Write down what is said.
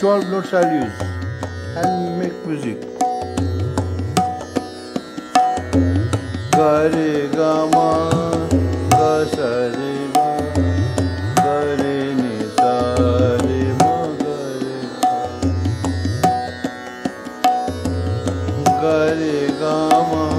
12 notes I'll use and make music. Gare gama ga ma ga re ni sa ma. Gare gama